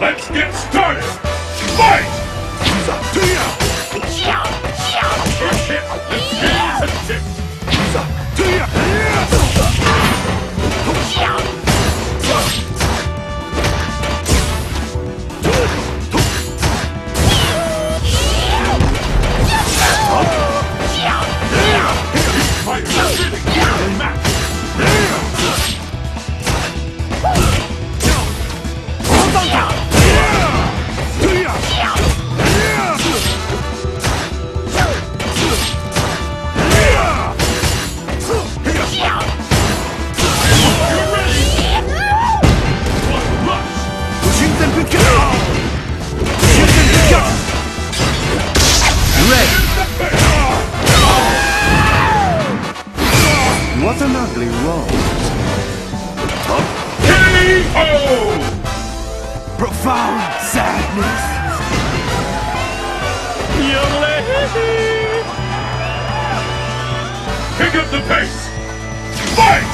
Let's get started! Fight! What an ugly roll. K.O. Profound sadness. Young lady! Pick up the pace! Fight!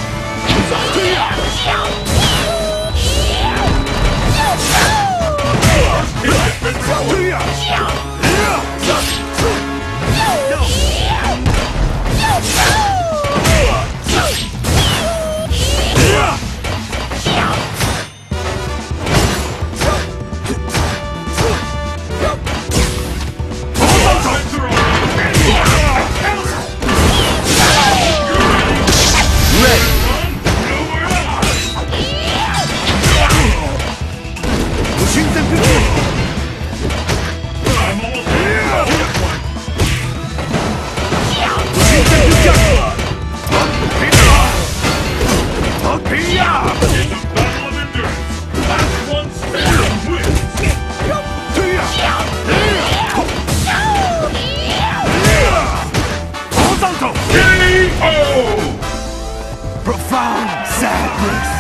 Mega